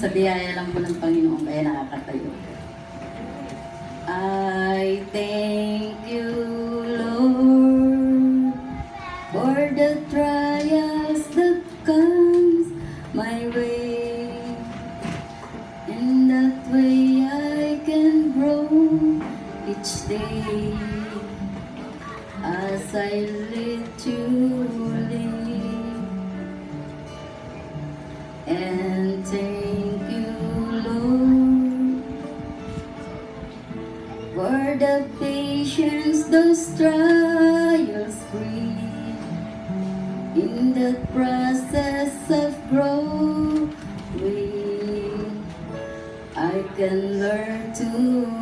sa biyaya lang po ng Panginoon kaya nakakatayo. I thank you, Lord, for the trials that comes my way. In that way I can grow each day as I lead you the patience those trials bring in the process of growing I can learn to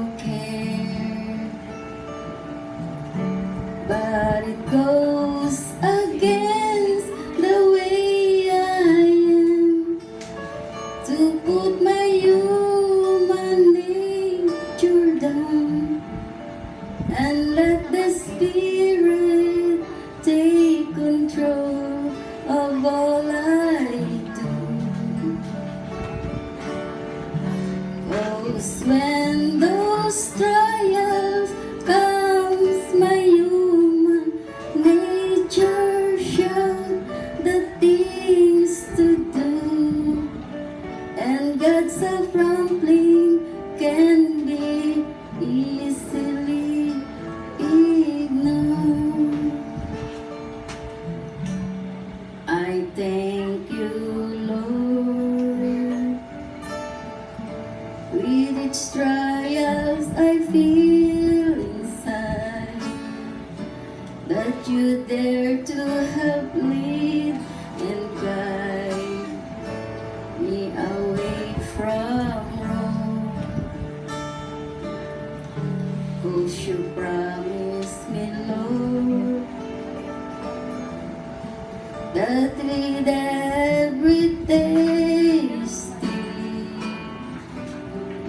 The tree that we tasted,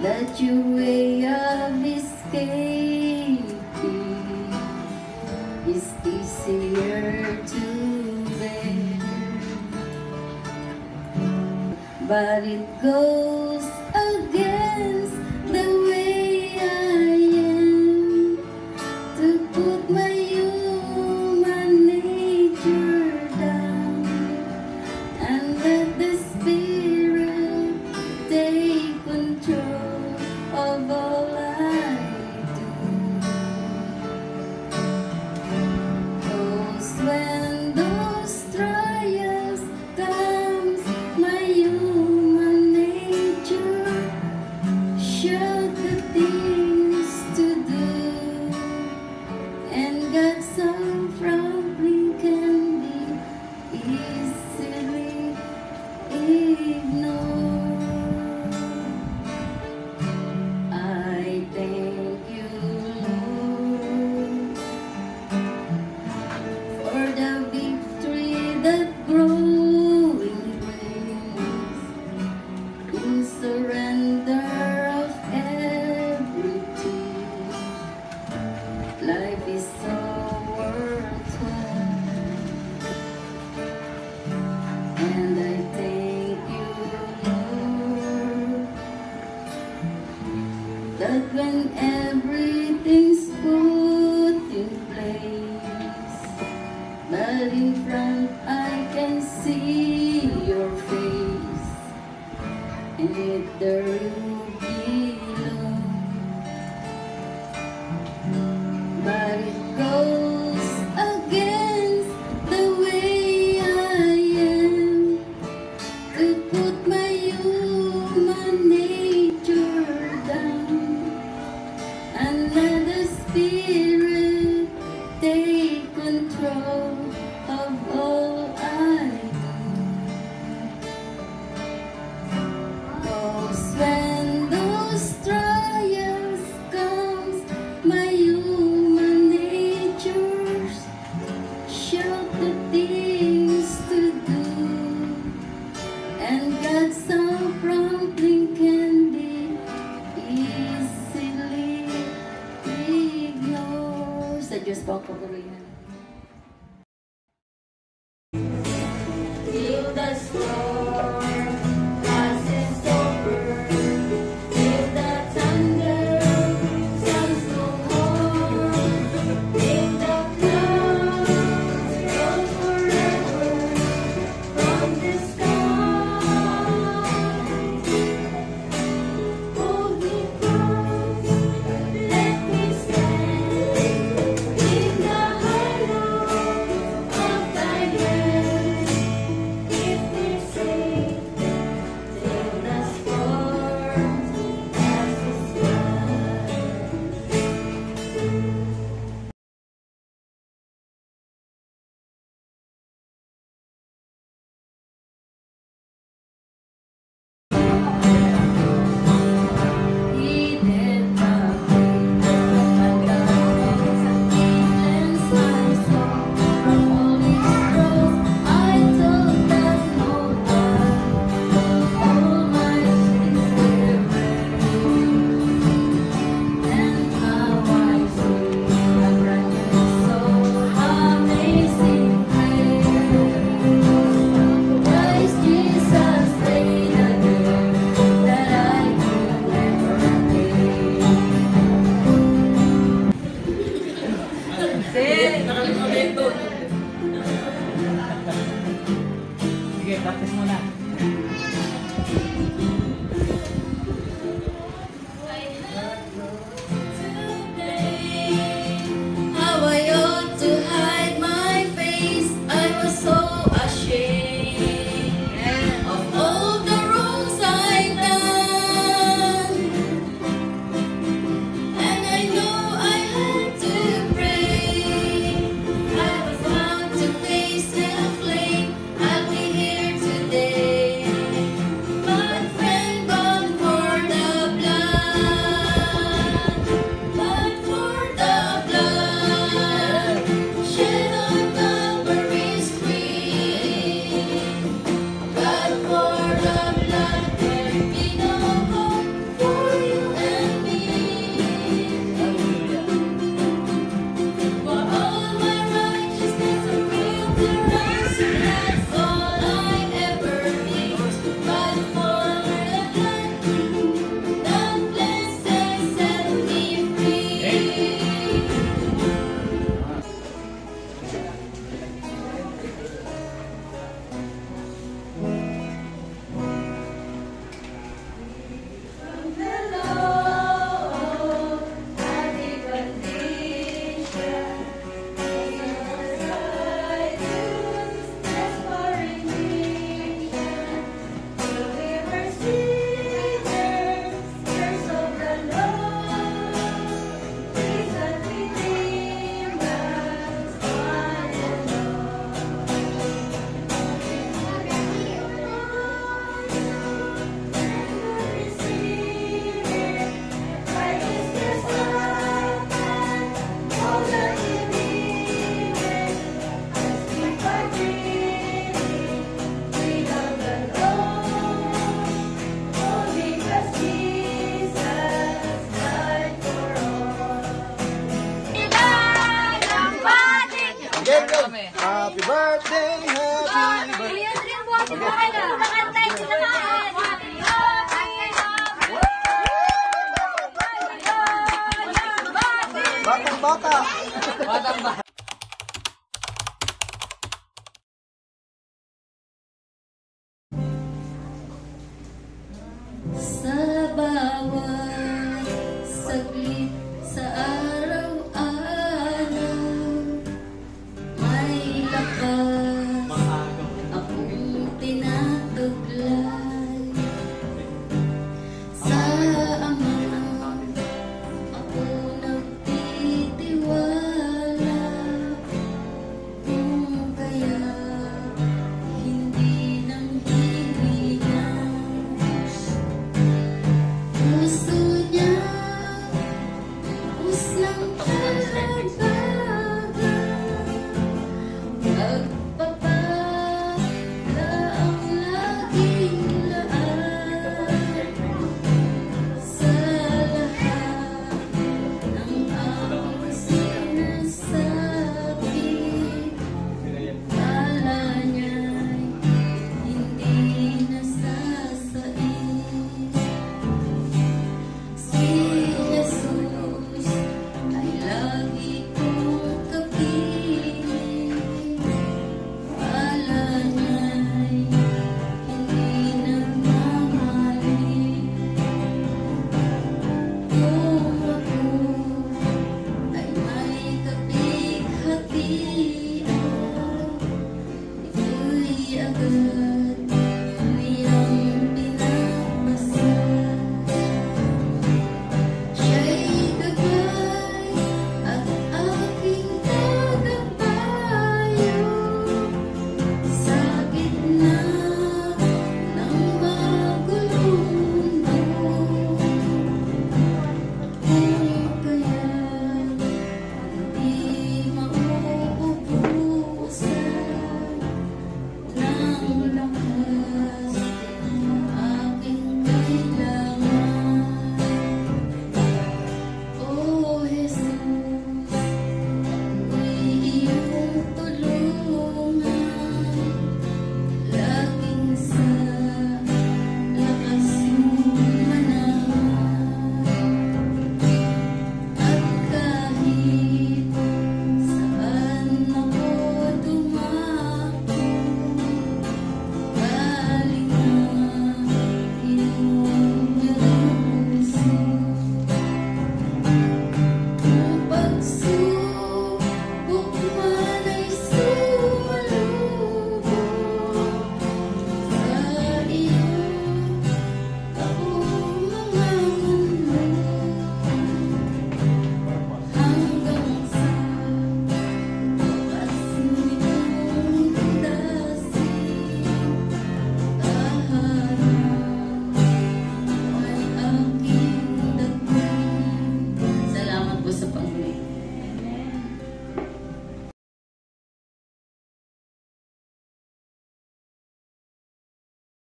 that your way of escaping is easier to bear, but it goes. that when every Just po ako gawin. Thank you. Happy birthday, happy birthday. Batang bata. Batang bata.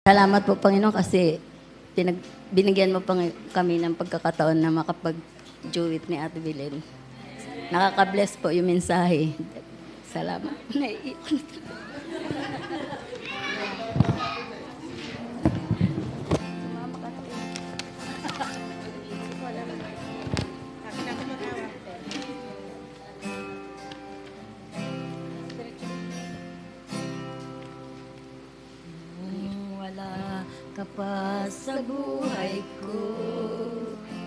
Salamat po, Panginoon, kasi pinag, binigyan mo pang kami ng pagkakataon na makapag-juwit ni Ate Belen. Nakaka-bless po yung mensahe. Salamat. pa sa buhay ko.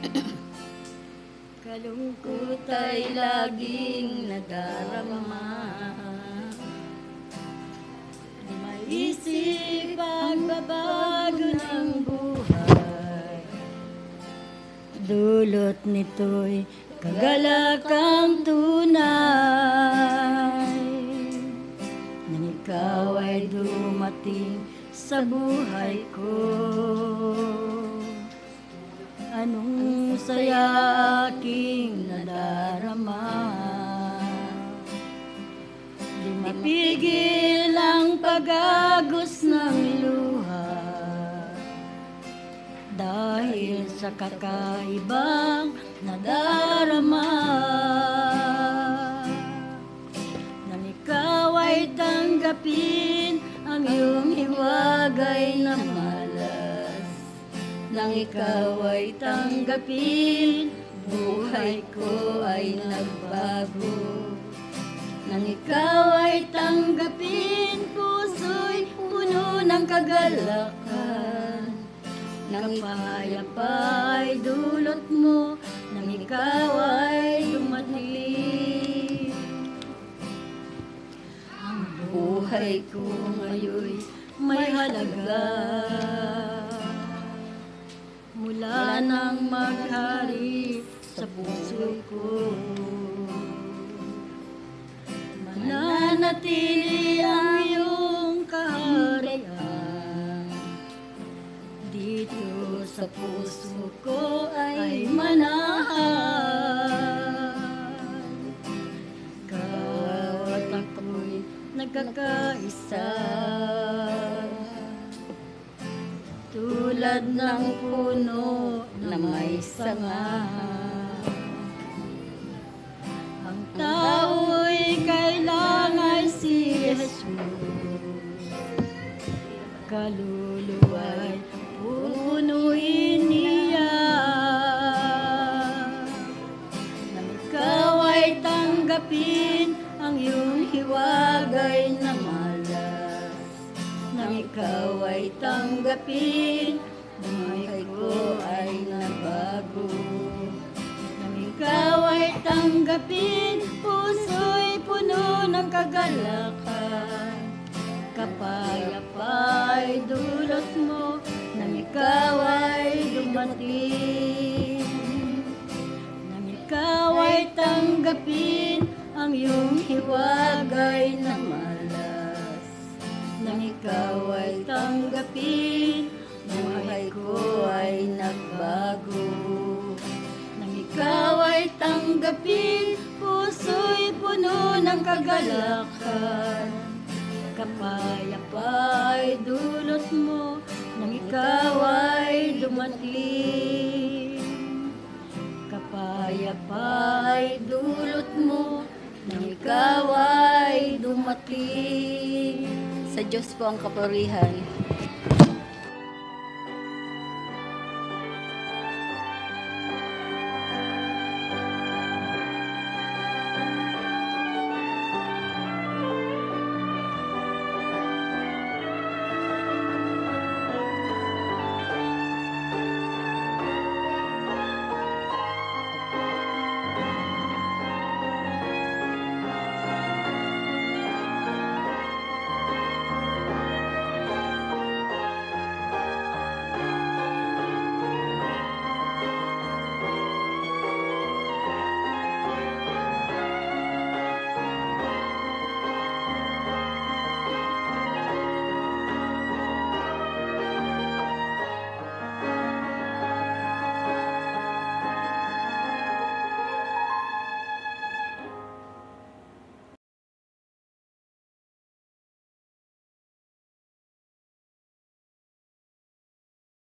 Kalungkot ay laging nadarama Di maisip pagbabago ng buhay. Dulot nito'y kagalakang tunay. Nang ikaw ay dumating sa buhay ko. Anong saya aking nadarama? Di mapigil ang pagagos ng luha. Dahil sa kakaibang nadarama. Nang ikaw ay tanggapin ang iyong hiwagay na malas. Nang ikaw ay tanggapin, buhay ko ay nagbago. Nang ikaw ay tanggapin, puso'y puno ng kagalakan. Nang kapayapa ay dulot mo, nang ikaw ay dumating. Buhay ko ngayon may halaga. Mula nang maghari sa puso ko Mananatili ang iyong kaharian. Dito sa puso ko ay manahan ako'y nagkakaisa Tulad ng puno na may sanga. Ang tao'y kailangan si Jesus. Kaluluwa'y tanggapin ang iyong hiwagay na malas. Nang ikaw ay tanggapin, buhay ko ay nabago. Nang ikaw ay tanggapin, puso'y puno ng kagalakan. Kapayapa ay dulot mo, nang ikaw ay dumating. Ikaw ay tanggapin ang iyong hiwagay na malas. Nang ikaw ay tanggapin, buhay ko ay nagbago. Nang ikaw ay tanggapin, puso'y puno ng kagalakan. Kapayapa ay dulot mo, nang ikaw ay dumating. Kapayapa ay dulot mo nang ikaw ay dumating. Sa Diyos po ang kapurihan.